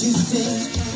to sing.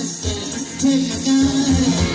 Take my gun.